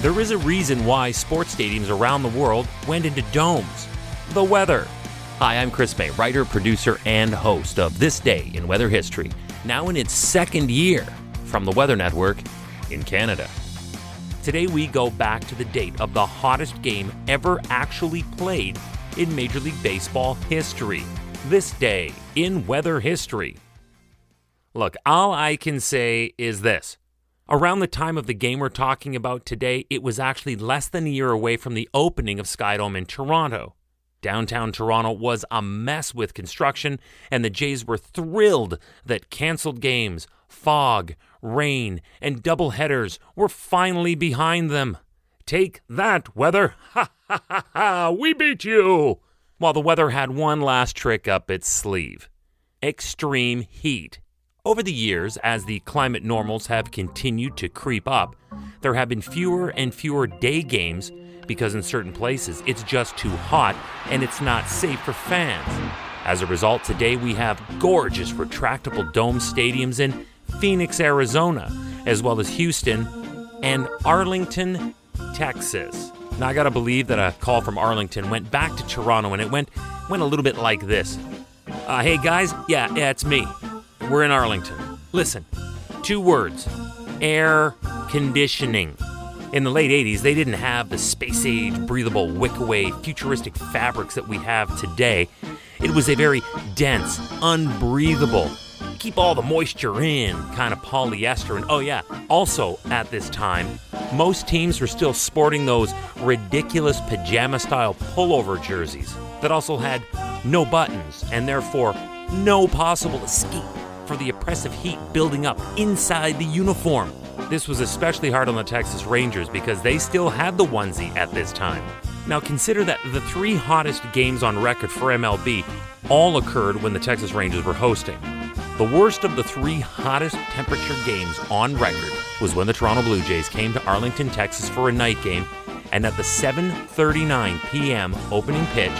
There is a reason why sports stadiums around the world went into domes. The weather. Hi, I'm Chris May, writer, producer, and host of This Day in Weather History, now in its second year from the Weather Network in Canada. Today we go back to the date of the hottest game ever actually played in Major League Baseball history. This day in weather history. Look, all I can say is this. Around the time of the game we're talking about today, it was actually less than a year away from the opening of Skydome in Toronto. Downtown Toronto was a mess with construction, and the Jays were thrilled that canceled games, fog, rain, and double headers were finally behind them. Take that, weather! Ha ha ha ha! We beat you! While the weather had one last trick up its sleeve extreme heat. Over the years, as the climate normals have continued to creep up, there have been fewer and fewer day games because in certain places it's just too hot and it's not safe for fans. As a result, today we have gorgeous retractable dome stadiums in Phoenix, Arizona, as well as Houston and Arlington, Texas. Now I gotta believe that a call from Arlington went back to Toronto and it went went a little bit like this. Uh, hey guys, yeah, yeah, it's me. We're in Arlington. Listen, two words air conditioning. In the late 80s, they didn't have the space age, breathable, wick-away, futuristic fabrics that we have today. It was a very dense, unbreathable, keep all the moisture in kind of polyester. And oh, yeah, also at this time, most teams were still sporting those ridiculous pajama style pullover jerseys that also had no buttons and therefore no possible escape for the oppressive heat building up inside the uniform. This was especially hard on the Texas Rangers because they still had the onesie at this time. Now consider that the three hottest games on record for MLB all occurred when the Texas Rangers were hosting. The worst of the three hottest temperature games on record was when the Toronto Blue Jays came to Arlington, Texas for a night game, and at the 7:39 p.m. opening pitch,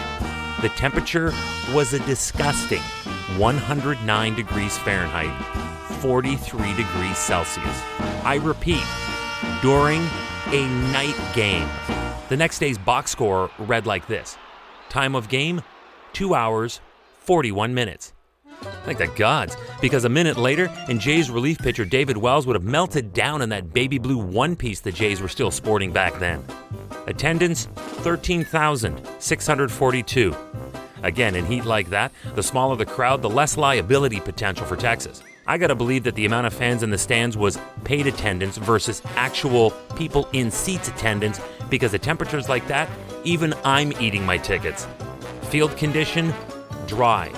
the temperature was a disgusting 109 degrees Fahrenheit, 43 degrees Celsius. I repeat, during a night game. The next day's box score read like this Time of game, 2 hours, 41 minutes. Thank the gods, because a minute later, and Jays relief pitcher David Wells would have melted down in that baby blue one piece the Jays were still sporting back then. Attendance 13,642. Again, in heat like that, the smaller the crowd, the less liability potential for Texas. I gotta believe that the amount of fans in the stands was paid attendance versus actual people in seats attendance because at temperatures like that, even I'm eating my tickets. Field condition, dry,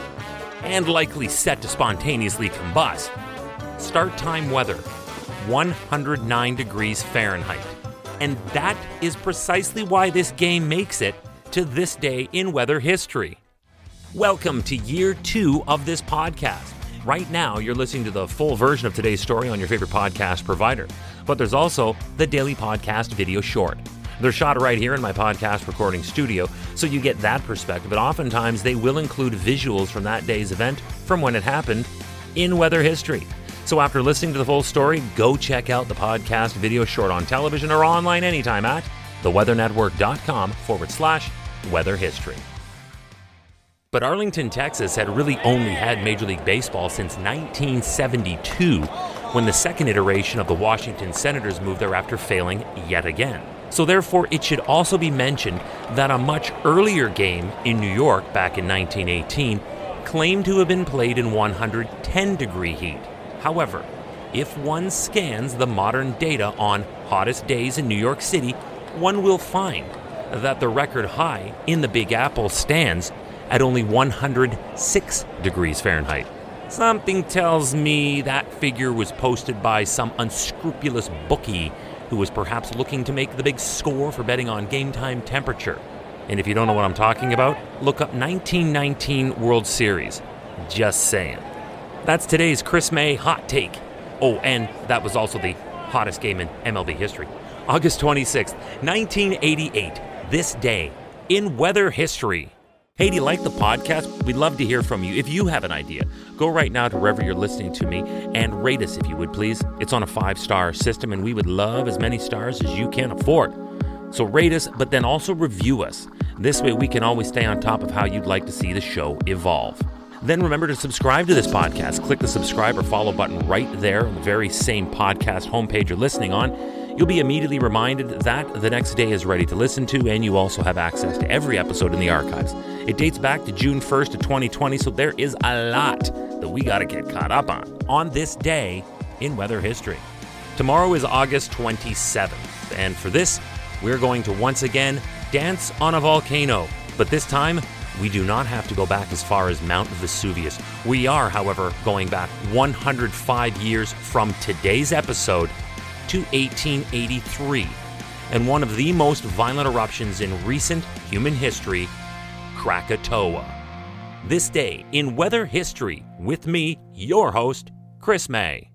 and likely set to spontaneously combust. Start time weather, 109 degrees Fahrenheit. And that is precisely why this game makes it to this day in weather history. Welcome to year two of this podcast. Right now, you're listening to the full version of today's story on your favorite podcast provider, but there's also the daily podcast video short. They're shot right here in my podcast recording studio, so you get that perspective, but oftentimes they will include visuals from that day's event from when it happened in weather history. So after listening to the full story, go check out the podcast video short on television or online anytime at theweathernetwork.com forward slash weather history. But Arlington, Texas had really only had Major League Baseball since 1972, when the second iteration of the Washington Senators moved there after failing yet again. So, therefore, it should also be mentioned that a much earlier game in New York back in 1918 claimed to have been played in 110 degree heat. However, if one scans the modern data on hottest days in New York City, one will find that the record high in the Big Apple stands at only 106 degrees Fahrenheit. Something tells me that figure was posted by some unscrupulous bookie who was perhaps looking to make the big score for betting on game time temperature. And if you don't know what I'm talking about, look up 1919 World Series. Just saying. That's today's Chris May hot take. Oh, and that was also the hottest game in MLB history. August 26th, 1988. This day in weather history. Hey, do you like the podcast? We'd love to hear from you. If you have an idea, go right now to wherever you're listening to me and rate us if you would please. It's on a five star system, and we would love as many stars as you can afford. So rate us, but then also review us. This way, we can always stay on top of how you'd like to see the show evolve. Then remember to subscribe to this podcast. Click the subscribe or follow button right there on the very same podcast homepage you're listening on. You'll be immediately reminded that the next day is ready to listen to, and you also have access to every episode in the archives. It dates back to June 1st of 2020, so there is a lot that we got to get caught up on on this day in weather history. Tomorrow is August 27th, and for this, we're going to once again dance on a volcano. But this time, we do not have to go back as far as Mount Vesuvius. We are, however, going back 105 years from today's episode to 1883, and one of the most violent eruptions in recent human history, Krakatoa. This day in weather history with me, your host, Chris May.